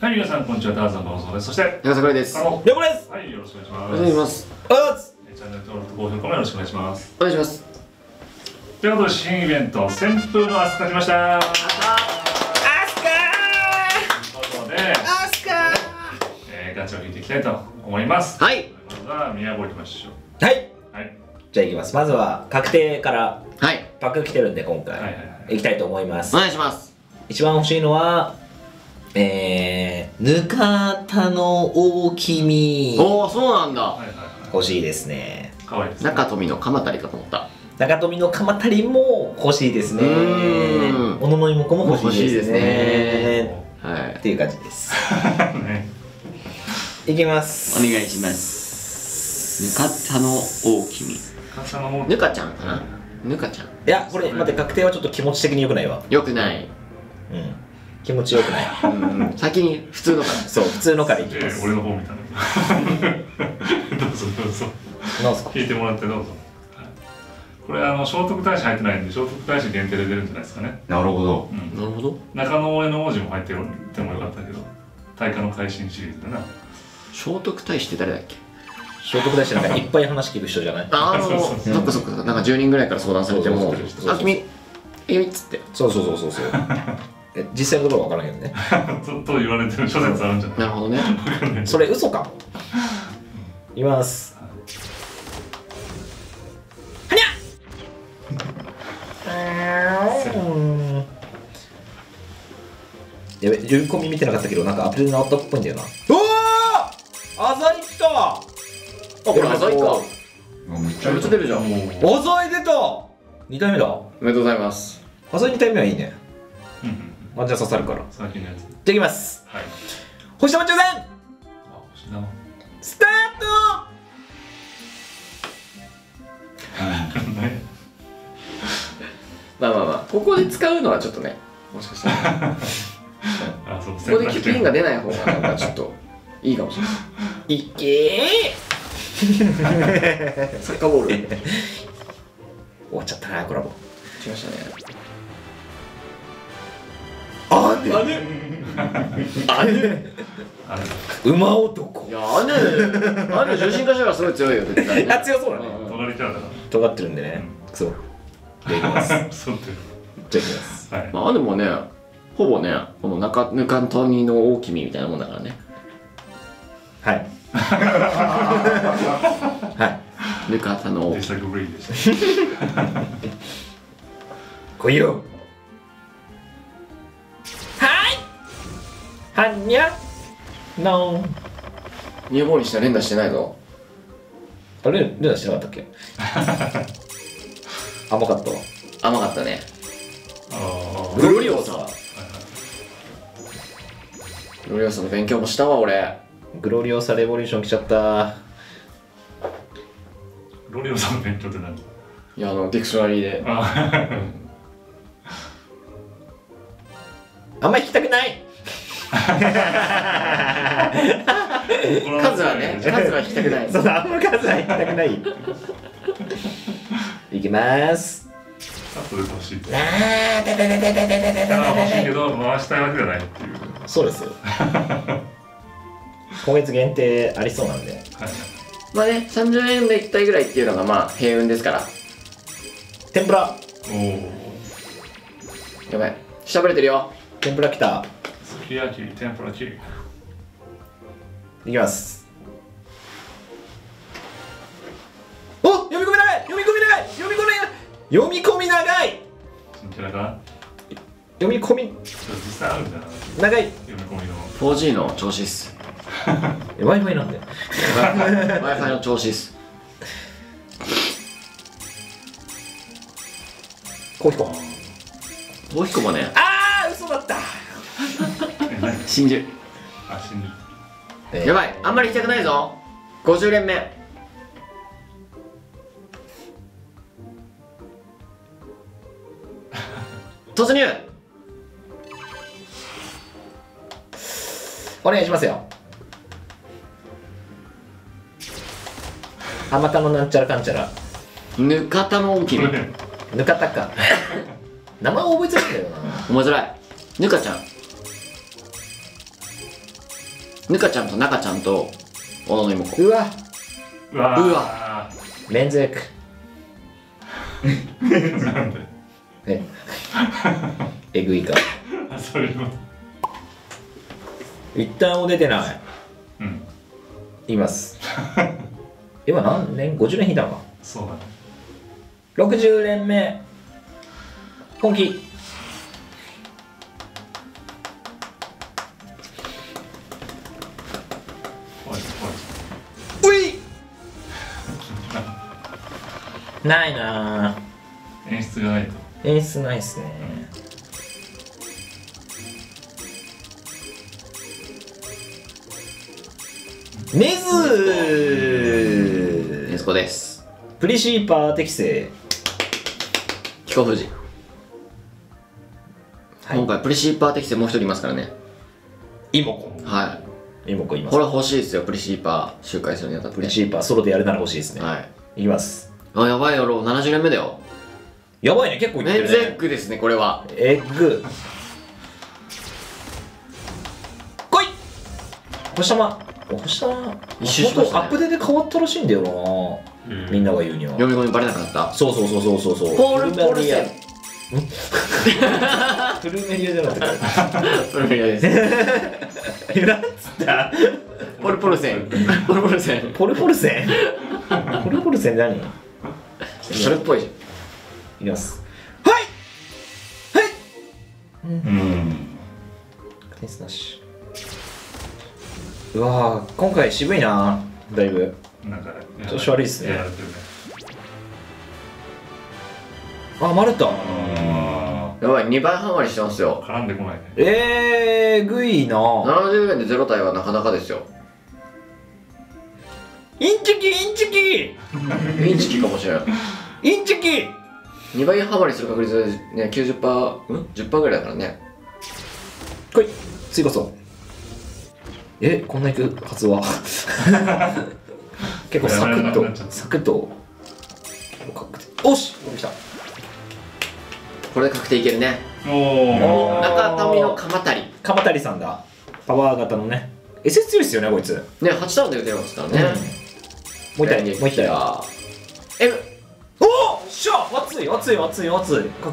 はい、皆さん、こんにちは。ターザンの放送です。そして、長桜井です。あの、ですはい、よろしくお願いしおます。願いします。チャンネル登録と高評価もよろしくお願いします。お願いします。ということで、新イベント、旋風のアスカ来ましたアスカということで、ーアスカえー、ガチャを引いていきたいと思います。はい。まずは、宮古行きましょーはいう。はい。じゃあいきますまずは確定からはい。パック来てるんで今回、はいはいはいいきたいと思いますお願いします。一番欲しいのはえー、ぬかたの大きみおお、そうなんだ。はいはいは欲しいですねい。かわいいですね。中富の鎌足りかと思った。中富の鎌足りも欲しいですねうーん小野の妹も欲しいですねはいっ。ていう感じです ね。いきますお願いします。ぬかたの大きみ。ぬかちゃんかな。ぬかちゃん。いやこれ待って確定はちょっと気持ち的に良くないわよくない。うん気持ちよくない？うんうん。先に普通のから。そう普通のからいきえー、ます俺の方見たの どうぞどうぞ。なんすか聞いてもらってどうぞ。はいこれ、あの、聖徳太子入ってないんで、聖徳太子限定で出るんじゃないですかね。なるほど。うん。なるほど。中野上の王子も入っててもよかったけど大化の改新シリーズでな聖徳太子って誰だっけ？聖徳太子なんかいっぱい話聞く人じゃない？あの、そうそうそうそっかそっか。なんか10人ぐらいから相談されてもあ、君、えみっつって。そうそうそうそうそうえ実際のところは分からんけどね。ずっ と言われてる諸説あるんじゃない？なるほどね。わかんない。それ嘘かも。いきます。はにゃ！や。べ呼び込み見てなかったけどなんかアプリで直ったっぽいんだよな。うわー浅井来た！ああ、これ浅いか。めっちゃ出るじゃん。もう出た！2体目だ。おめでとうございます。浅井2体目はいいねうんうんワンチャン刺さるから。じゃ最近のやつ。あいきます。はい。星玉抽選あ星玉スターねまあまあまあ、ここで使うのはちょっとね、もしかしたら。あそうここでキュピンが出ない方がなんかちょっといいかもしれない。トいけー。サッカーボール。終わっちゃったなコラボ。来ましたね。あであれあれ馬男。いや、あれ、あれ重心化したらすごい強いよ、絶対。ね。あ強そうだね。尖りキャラだか尖ってるんでね。そう。じゃあいきます。らそうってじゃあいきます。はい。まあでもね、ほぼね、この中、ぬかとにの大きみみたいなもんだからね。はい。はい。ぬかたの大き自作ブはんにゃ？のんみ。乳房にしたら連打してないぞ。あれ？レナしてなかったっけ？甘かったわ甘かったね。あグロリオサ。グロリオサの勉強もしたわ、俺。グロリオサレボリューション来ちゃったあロリオさんの勉強って何？いや、あの、ディクショナリーで。ああんまり聞きたくない 数はね、数は引きたくない。そうあんま数は聞きたくない。いきます。あとで欲しいあーてててててててててあ欲しいけど回したいわけじゃないっていう。そうです。よ今月限定ありそうなんで。はい。まあね、30円で1体ぐらいっていうのがまあ平運ですから。天ぷら。おおやばい。下ぶれてるよ。天ぷら来たすき焼き天ぷらきいきます。お読み込み長い！読み込み長い！読み込み長い！読み込み長い！読み込み。長い。読み込みの。4G の調子っす。え w i f i なんで。Wi-Fi の調子っす。こう引こうもう一個もね、あ真珠。あ信じるえー。やばい。あんまり行きたくないぞ。50連目。突入。お願いしますよ。あまたのなんちゃらかんちゃら。ぬかたの大きみこれねぬかたか。名前覚えづらいんだよな。面白い。ぬかちゃんぬかちゃんとなかちゃんと小野の妹う。わ。うわうわ。連続なんで？ええぐいか。あそういうこと。一旦も出てない。うん。います。今何年？50年引いたのか。そうだね。60連目。本気ないな演出がないと。演出ないっすね。ネズ。ネスコです。プリシーパー適正。彦富士、はい。今回プレシーパー適正もう一人いますからね。イモコはい。イモコいます。これ欲しいですよプレシーパー周回するにあたってプリシーパーソロでやるなら欲しいですね、はい。いきますあやばいよロー70連目だよ。やばいね。結構いってるメンズエッねグですねこれは。エッグ。来い。星玉星玉一周しましたね。アップデートで変わったらしいんだよな。みんなが言うには。読み込みバレなかった。そうそうそうそうそうそう。ポール・ポールセン。フルメリア。じゃなくて。ポルメリアです。なんつった？ポルポルセン。ポルポルセン。ポルポルセン？ポルポルセン何？それっぽいじいきます。はい！はい！うん。テニスなし。うわー今回渋いな。だいぶ。なんか調子悪いっすね。あマルタ。あゃん。やばい2倍ハマりしてますよ。ー絡んでこないね。えー、ぐいな。70円で0体はなかなかですよ。インチキインチキ。インチキかもしれないインチキ！2倍ハマりする確率ね90%ん？10%ぐらいだからね。来い次こそ。えこんないくはずは。結構サクッと。サクッと。おし！これ来た。これで確定いけるね。おお中富の鎌足り。鎌谷さんだ。パワー型のね。SS 強いっすよねこいつ、ね8ターンで打てますからね、もう一体もう一体。体 M おおっしゃ熱い熱い熱い熱い。か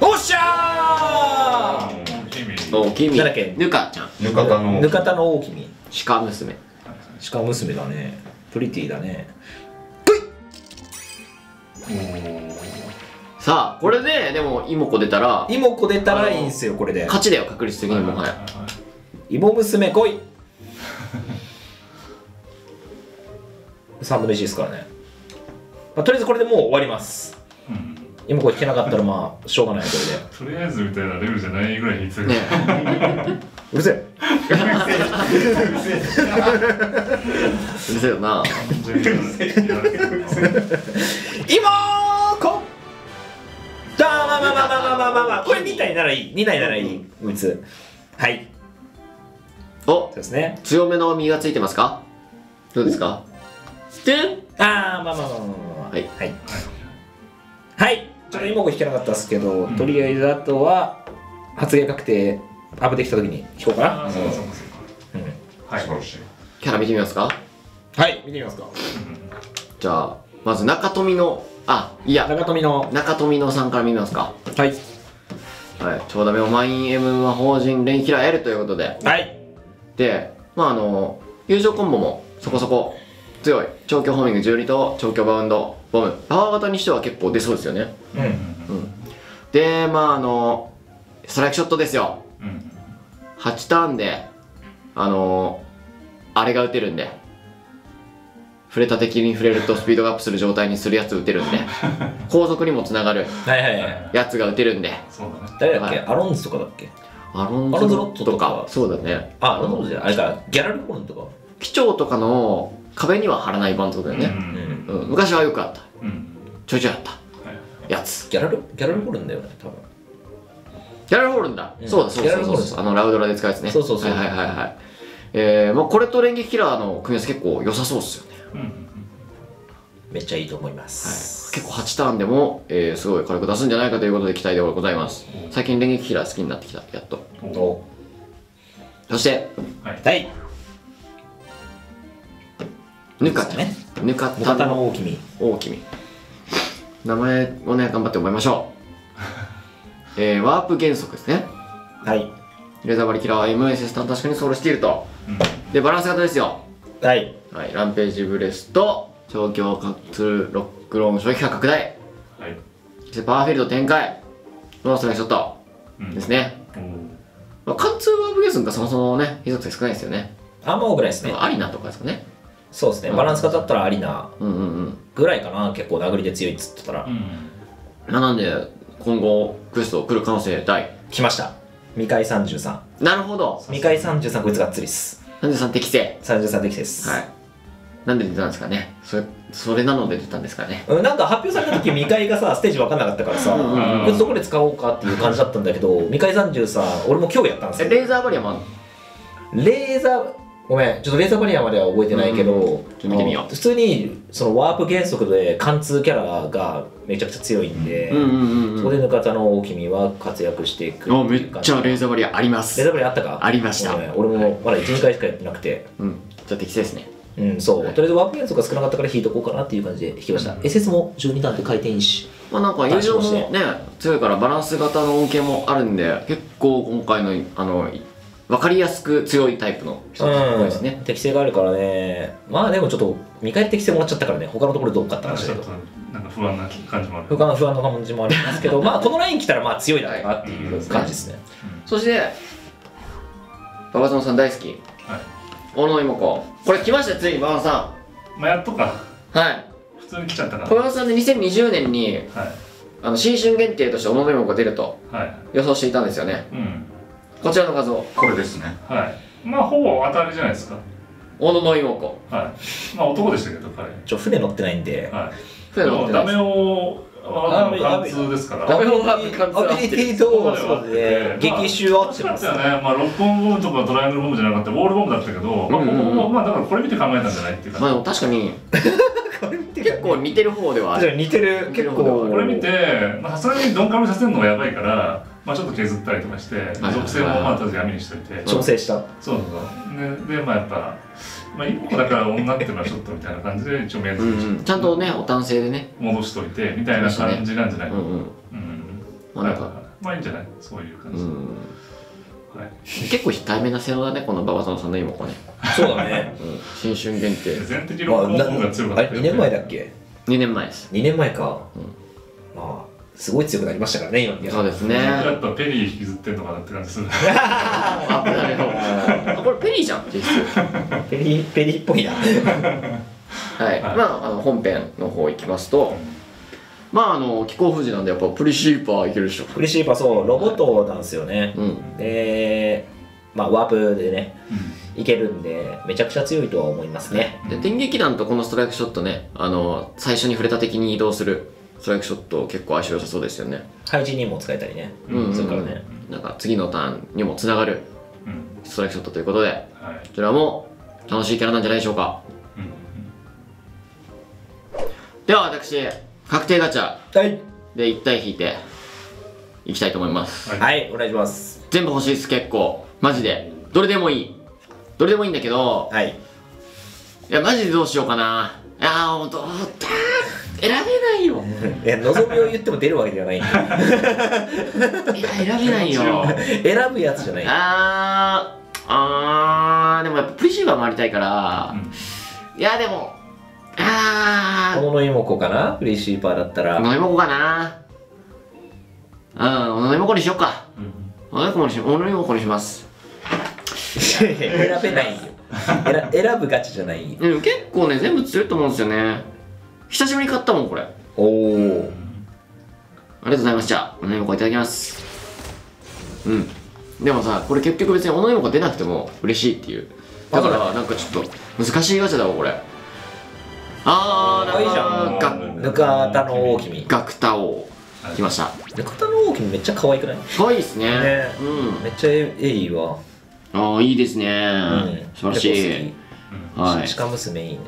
おっしゃー!お君。なんだっけ？ぬかちゃん。浴衣のぬかたの大君。鹿娘。鹿娘だね。プリティだね。さあこれででも妹子出たら妹子出たらいいんすよこれで。勝ちだよ確率的にもはや。芋娘来い。3分の1ですからね、まあ、とりあえずこれでもう終わります、うん、今これ聞けなかったらまあしょうがないこれで。とりあえずみたいなレベルじゃないぐらいにい。つ ねうるせえ。うるせえよな。今こだまあまあまあまあまあまあまあこれ2体ならいい。2体ならいい。こいつ。はい。おですね。強めの実がついてますか？どうですか？でああまあまあまあまあまあ。はい。はい。はい。ちょっと妹子引けなかったですけど、とりあえずあとは発言確定アップできた時に引こうかな。そうかそうかそう。うん。かはい。キャラ見てみますか？はい。見てみますか。じゃあまず中富のあいや。長富の。中富のさんから見ますか。はい。はい。長ダメをマイン M は法人連キラー L ということで。はい。でまああの友情コンボもそこそこ強い。長距ホーミング12と長距バウンドボム。パワー型にしては結構出そうですよね。うんうんでまああのストライクショットですよ。うん8ターンであのあれが打てるんで。触れた敵に触れるとスピードがアップする状態にするやつ打てるんで。後続にもつながる。やつが打てるんで。誰だっけ、はい。アロンズとかだっけ？アロンズズロットとかロットとかそうだね。あアロンズじゃない。あれかギャラルコーンとか。機長とかの壁には貼らない版ってことだよね、ううん。うん。昔はよくあった。うん。ちょいちょいあった。はいやつ。ギャラルギャラルコーンだよね多分。ギャラルホルンだ、うん。そうだそうだギャラルホルンそうだあのラウドラで使うやつね。そうそうそう。はいはいはいはい。えー、まあこれと連撃キラーの組み合わせ結構良さそうっすよね、うんうん。めっちゃいいと思いまはい、す、結構8ターンでも、えー、すごい火力出すんじゃないかということで期待でございます。最近連撃キラー好きになってきた。やっと。そしてはい。はいぬかですね。ぬかたたの。の大君大君名前をね頑張って覚えましょう。えー、ワープ原則ですね。はい。レーザーバリキラーは MSS と確かにソウルスティールと。うん。でバランス型ですよ。はい。はい。ランページブレスと調教かつロックローン衝撃波拡大はい。そしてパワーフィールド展開。のストライクショット。うん。ですね、おーまあ、貫通ワープゲースがそもそもね必属性少ないですよね。あんま多くないですね。アリナとかですかねそうですね。バランス型だったらアリナうんうんうん。ぐらいかな。結構殴りで強いっつってたら。うん。まあなんで今後クエスト来る可能性大？来ました。未開33なるほど。未開33こいつがっつりっす。33適正33できて。です。はい。なんで出たんですかね？それそれなので出たんですかね？うんなんか発表された時 未開がさステージ分かんなかったからさうんうんうん。こいつどこで使おうかっていう感じだったんだけど未開33俺も今日やったんですよ。えレーザーバリアもあんの？レーザーごめんちょっとレーザーバリアまでは覚えてないけど、うんちょっと見てみよう。普通にそのワープ原則で貫通キャラがめちゃくちゃ強いんで、そこでぬかたの大君は活躍していくあめっちゃレーーザーバリアありまレーす。ザーバリアあったかありました。ごめん俺もまだ12回しかやってなくて。うん。じゃあ適正ですね。うんそう、はい。とりあえずワープ原則が少なかったから引いとこうかなっていう感じで引きました、うん。SS も12段で回転しまあなんか友情もね強いからバランス型の恩恵もあるんで結構今回のあの分かりやすく強いタイプの人ですね、適性があるからね。まあでもちょっと見返り適性もらっちゃったからね。他のところでどうかって話だけど。なんか不安な感じもある。不安不安の感じもありますけどまあこのライン来たらまあ強いだろうなっていう感じですね。そして馬場園さん大好き。はい。小野妹子。これ来ましたよついに馬場さまあやっとか。んはい。普通に来ちゃったから馬場さんで2020年にはい。あの新春限定として小野妹子が出るとはい。予想していたんですよね。うんこちらの画像。これですね。はい。まあほぼ当たりじゃないですか。小野妹子。はい。まあ男でしたけど彼。ちょ船乗ってないんで。はい。船乗ってないです。をあの貫通ですから。ダメをワープ貫通アビリティとそうで激臭合ってますね、まあ、ロックオンボムとかトライアングルボムじゃなかった。ウォールボムだったけど、まあ、ここまあだからこれ見て考えたんじゃないっていうか、まあでも確かに。結構似てる方ではある。似てる。結構これ見てまあさすがに鈍感にさせるのがやばいから、まあ、ちょっと削ったりとかしてはい属性もまあとりあえず闇にしといて。調整した。そうそうそう。ででまあやっぱまあ一個だから女っていうのはちょっとみたいな感じで一応メイうんズうん。ちゃんとねお男性でね。戻しといてみたいな感じなんじゃないの、うんうん。うんまあなんか。まあいいんじゃない？そういう感じ、うんはい、結構控えめな性能だねこの馬場園さんの妹子ね、そうだね。うん、新春限定。全的にロックオンが強かったあれ2年前だっけ？2年前です。2年前か、うん。まあすごい強くなりましたからね今そうですね。やっぱペリー引きずってんのかなって感じする あなるほどあこれペリーじゃん。実質ペリーペリーっぽいな。はい、はい。まああの本編の方行きますと。まああの気候富士なんでやっぱプリシーパーいけるでしょプリシーパーそうロボットなんですよね。うん。でまあワープでねうんいけるんでめちゃくちゃ強いとは思いますね。で電撃弾とこのストライクショットねあの最初に触れた敵に移動するストライクショット結構相性良さそうですよね。配置にも使えたりね。うん。それからね。なんか次のターンにもつながるうん。ストライクショットということではい。こちらも楽しいキャラなんじゃないでしょうか。うんでは私確定ガチャ。はい。で1体引いていきたいと思います。はい。はいお願いします。全部欲しいです結構。マジで。どれでもいい。どれでもいいんだけど。はい。いやマジでどうしようかな。いやーほんとたー選べないよ。いや望みを言っても出るわけではない。いや選べないよ。選ぶやつじゃない。あーあーでもやっぱプリシーバー回りたいから、いやでもあ小野妹子かな？プリシーパーだったら。ー飲み物かな。うん飲み物にしようか。うん。飲み物にし飲み物にします。選べないよ。選選ぶガチじゃないうん結構ね全部強いと思うんですよね久しぶりに買ったもんこれ。あおおりがとうございましたお飲み物いただきます。うん。でもさこれ結局別にお飲み物出なくても嬉しいっていう。だからなんかちょっと難しいガチャだわこれ。あーあいいじゃなんんかぬかたの大君ガクタ王。来ました。ぬかたの大君めっちゃ可愛くない？可愛いですね。ね。うん。めっちゃええいいわ。ああいいですね、うん。素晴らしい。はい。鹿娘いいね。ね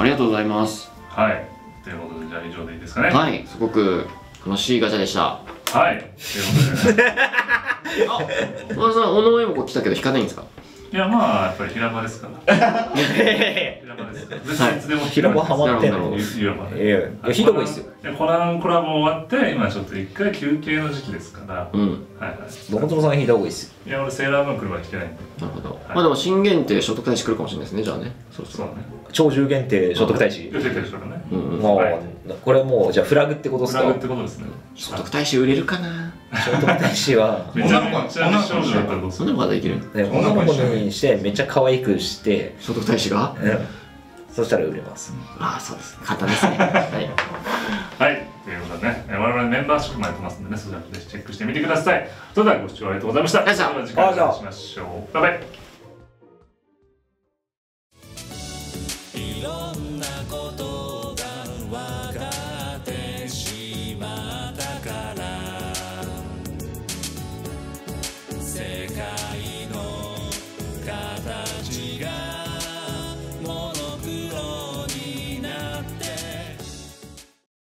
ありがとうございますはい。ということでじゃあ以上でいいですかね。はい。すごく楽しいガチャでした。はい。ということで。ね あ、まあさ、小野妹子来たけど引かないんですか？いいやまあやっぱり平場ですから。平場です別にい。つでも平場ハマってんの？なるほどゆゆらばで。いやい。やひどいっすよ。コナンコラボ終わって今ちょっと一回休憩の時期ですから、うん。はいはい。どこつもさん引いた方がいいっすよいや俺セーラームーン来るまで来てないんでなるほど、い。まあでも新限定聖徳太子来るかもしれないですねじゃあね。そうそそう。うね超重限定聖徳太子出てる人がねうんうん。もう、はい。これもうじゃあフラグってことですかフラグってことですね。聖徳太子売れるかな？聖徳太子はめちゃめちゃ美少女だったらどうする？そんなことできるね女の子にしてめっちゃ可愛くして、聖徳太子が？うん、そしたら売れます。ああそうです。簡単ですね。はいはい。ということでねえー我々メンバーシップもやってますんでねそちらぜひチェックしてみてください。それではご視聴ありがとうございました。ありがとうございました。それでは次回お会いしましょう。バイバイ